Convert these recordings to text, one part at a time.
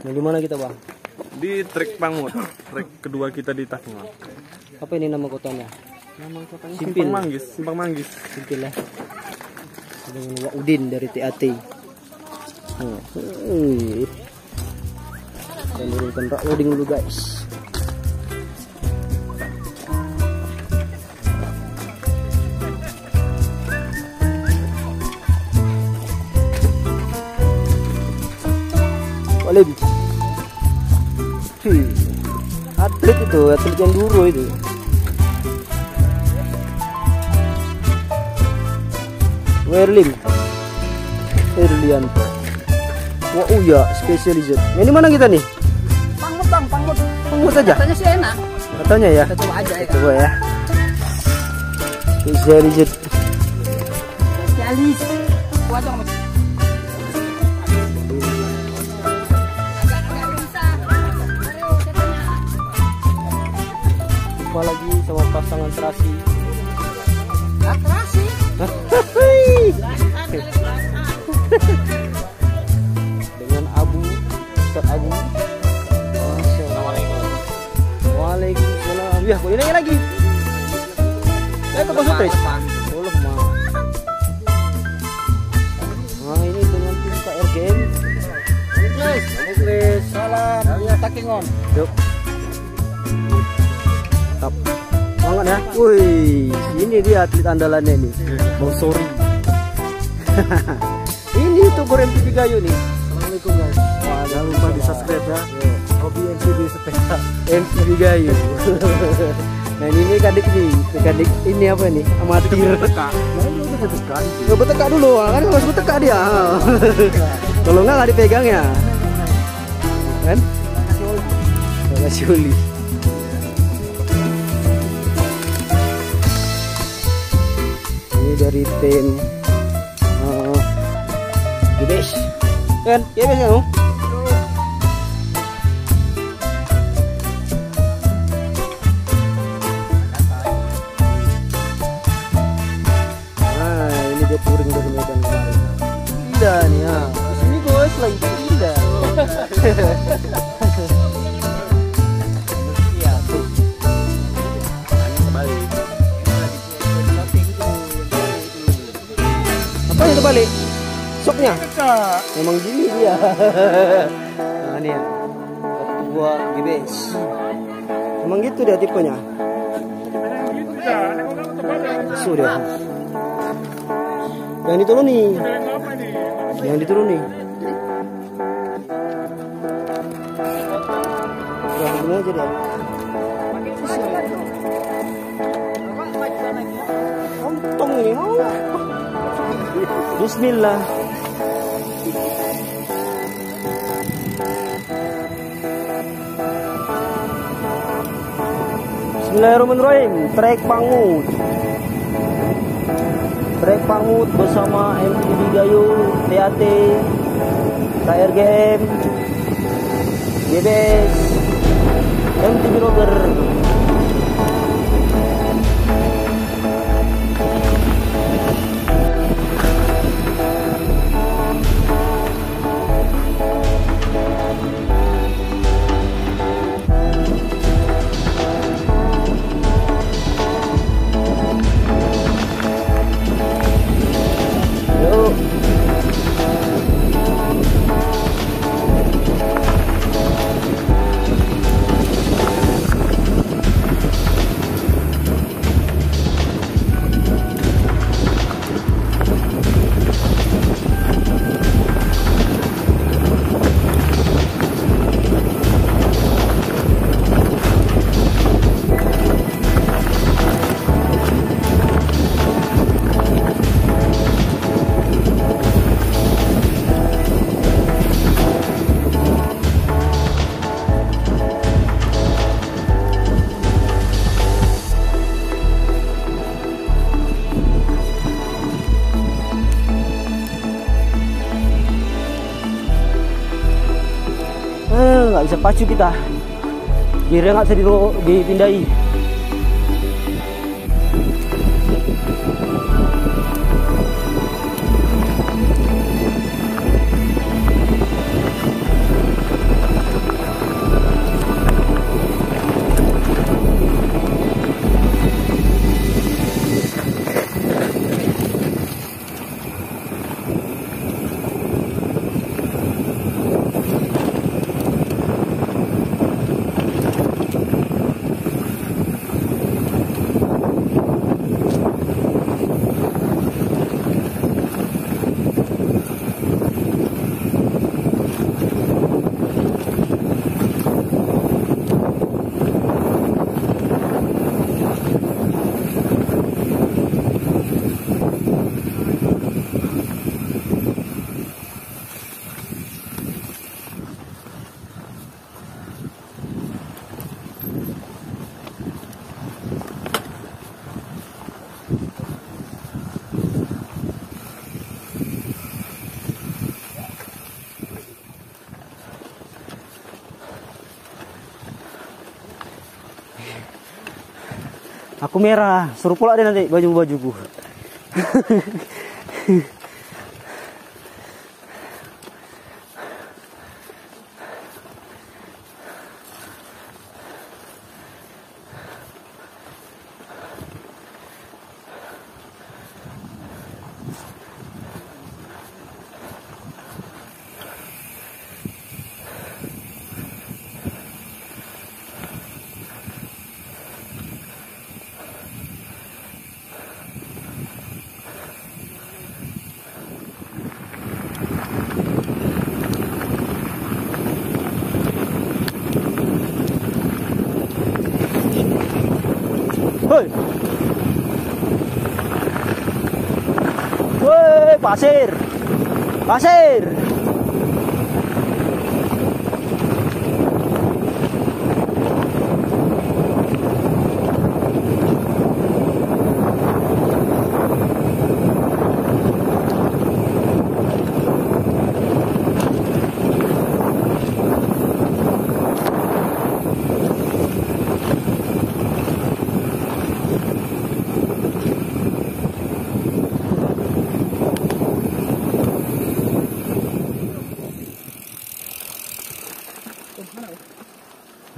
Nah, di mana kita bang? Di trek Pangmut, trek kedua kita di Takngon. Apa ini nama kotanya? Nama kotanya Simpil. Simpang Manggis, Simpang Manggis. Simpil ya. Dengan Wak Udin dari TAT. Hmm. Nurunkan rak loading dulu guys. Walim. Atlet itu, atlet yang dulu itu. Werlim Erlianto Wah uya specialized Ini mana kita nih? Pangmut bang, pangmut. Pangmut aja? Katanya sih enak. Katanya ya Kita coba aja ya. Coba ya Specialized Spesialis. Gua dong. Jumpa lagi sama pasangan terasi Atrasi. Dengan Abu Ustaz Abu Assalamualaikum Waalaikumsalam Ya boleh nanya lagi Eh ke Bos Tris Boleh mah Nah ini dengan tim KRGM Muklis. Muklis Salam. Ya takingon. Yuk. Tap. Semangat ya. Wih, ini dia atlet andalannya nih. Bang Sori. ini youtuber MTV Gayo nih. Assalamualaikum guys. Jangan lupa di subscribe ya. Hobi MTV sepeda. MTV Gayo. nah ini mekanik nih, mekanik ini apa nih? Amatir. Nggak bertekak dulu, kan harus bertekak dia. Kalau nggak nggak dipegang ya. Kan? Kasih oli. Ini dari tim uh, Gibes. Kan? Gibes kan? Sopnya? Memang gini dia. nah, ini ya. Ketua GBS. Emang gitu dia tipenya. Sudah. Yang dituruni. Yang dituruni. Yang ini aja. Untung ini nggak? Bismillah. Bismillahirrahmanirrahim. Trek Pangut. Trek Pangut bersama MTV Gayo, TAT, KRGM, GBS, MTV Roger. Kita. Gearnya nggak bisa dipindai. Merah, suruh pula deh nanti baju-bajuku. Hei. pasir. Pasir.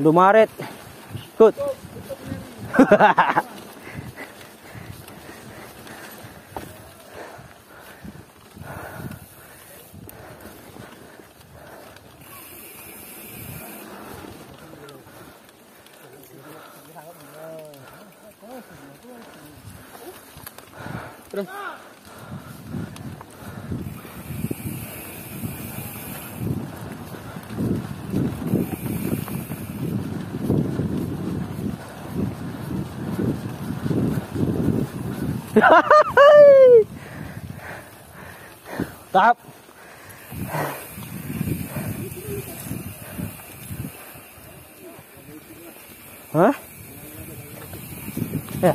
Belum Maret. Tahap. Hah? Ya.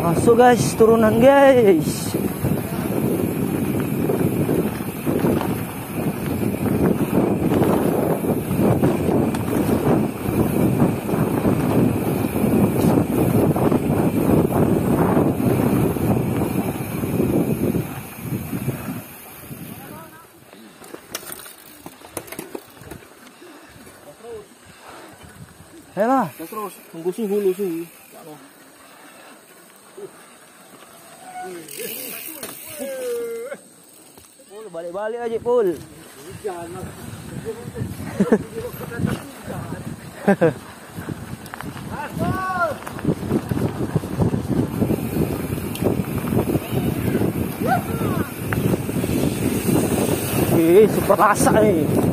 Masuk guys, turunan guys. Ayolah. terus tunggu suhu lu suhu Pul, balik-balik aja, Pul. Ih, super rasa nih.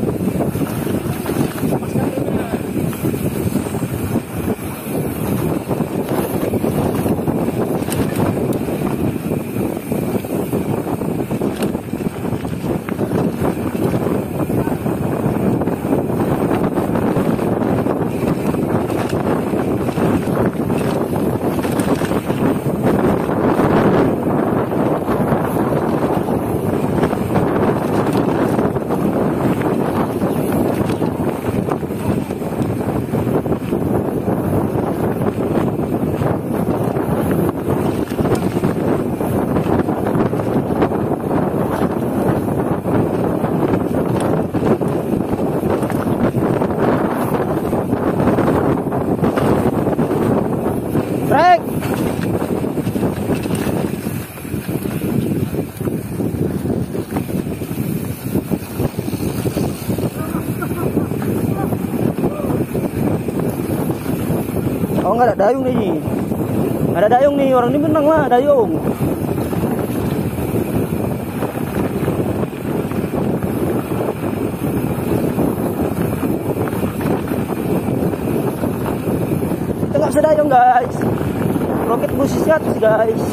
Oh nggak ada dayung nih. Nggak ada dayung nih orang ini menang lah dayung. Kita nggak bisa dayung guys. Roket busis di atas guys.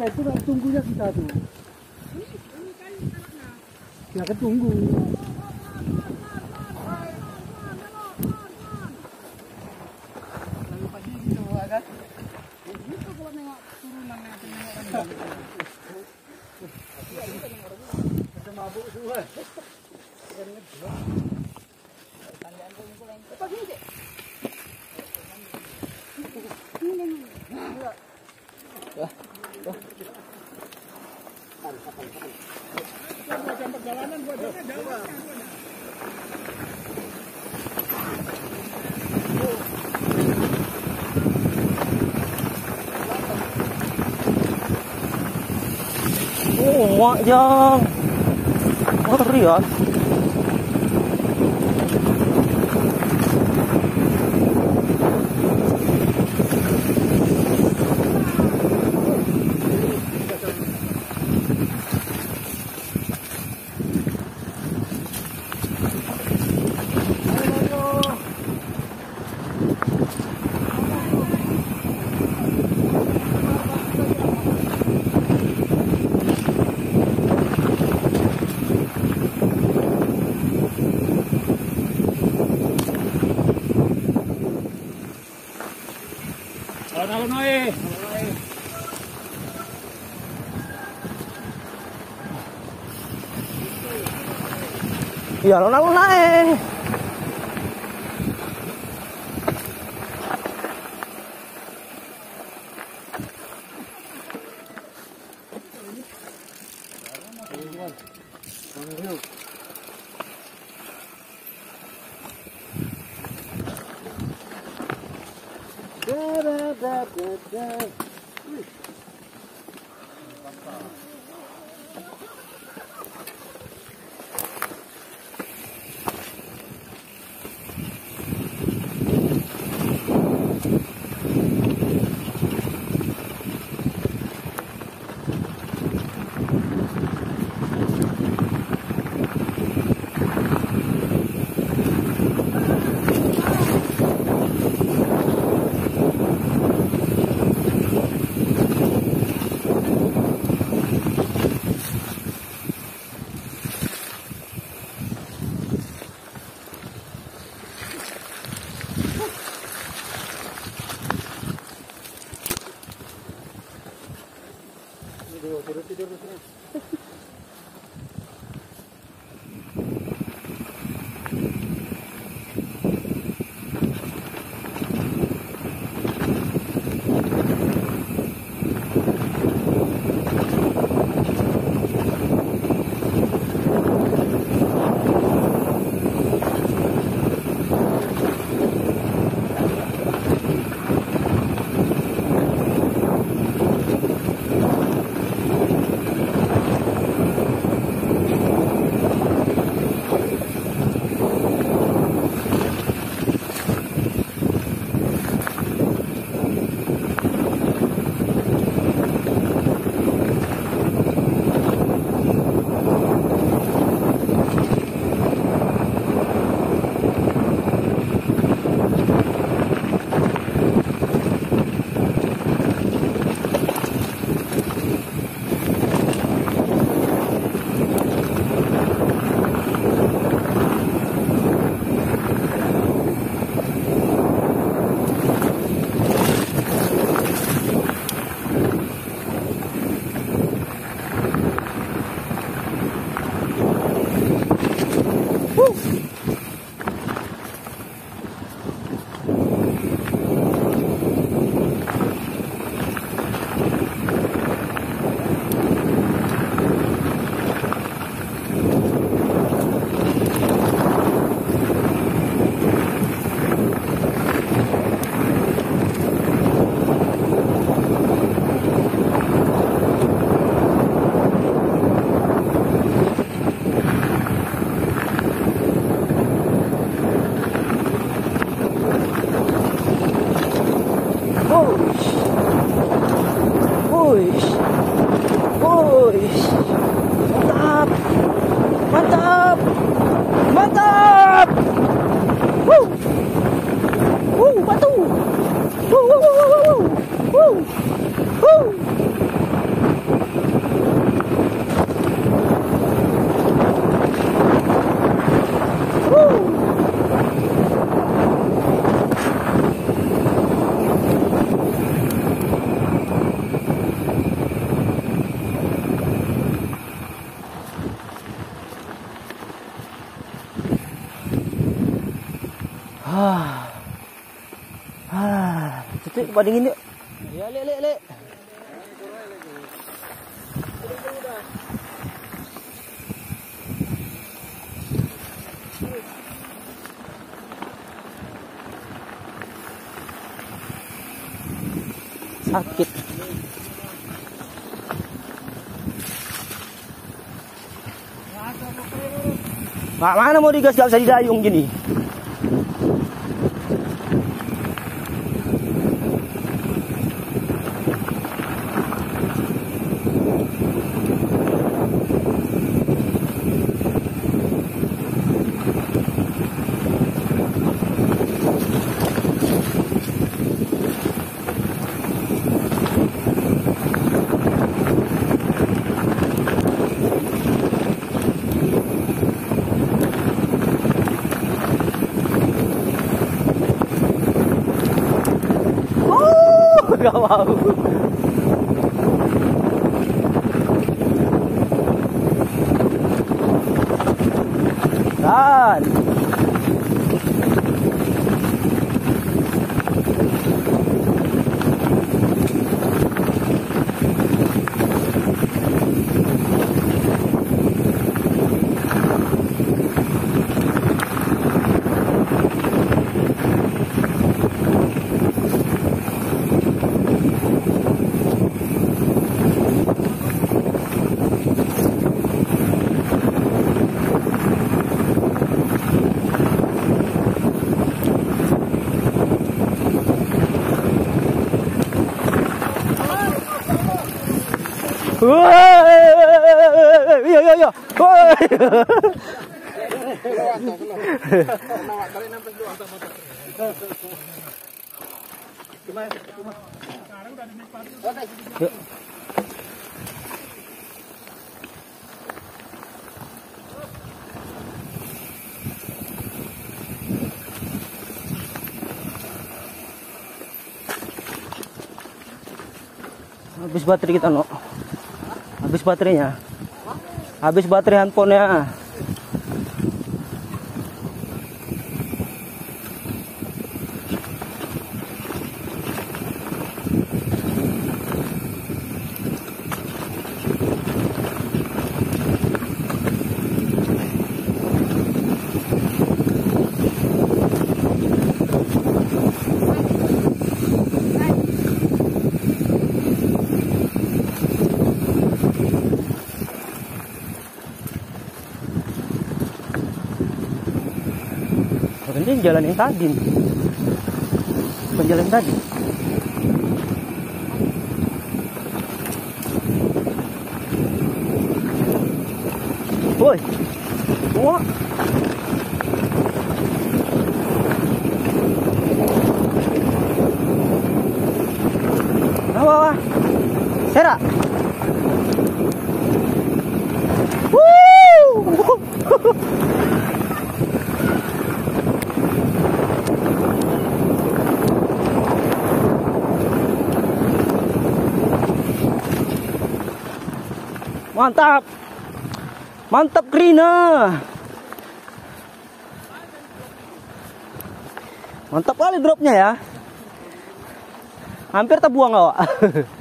Pen itu tunggunya kita tuh. Ya kan tunggu. Oh, mak jang. Hello, Noe. Giờ nó nóng lắm Thank you. da, da, da. Yuk. Ya, lek, lek, lek. Sakit. Mak mana mau digas gak bisa didayung gini. Oh, gak mau. Iya. Woi. Yuk. Habis baterai kita, no. Habis baterainya. Habis baterai handphonenya. Ini jalan yang tadi. Bukan yang tadi. Woi. Wah. Apa, apa? Sera. Woo! Mantap. Mantap Krina. Mantap kali dropnya ya. Hampir terbuang awak.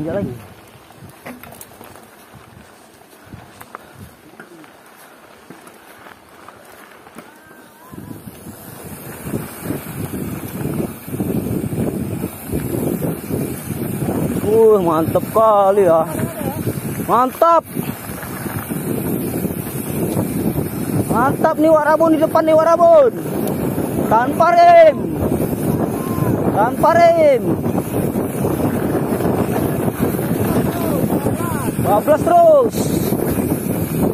Manja lagi. Mantap kali ya. Mantap. Mantap nih warabun di depan nih warabun. Tanpa rem. Tanpa rem. Bablas terus.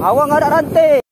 Awang ada rantai.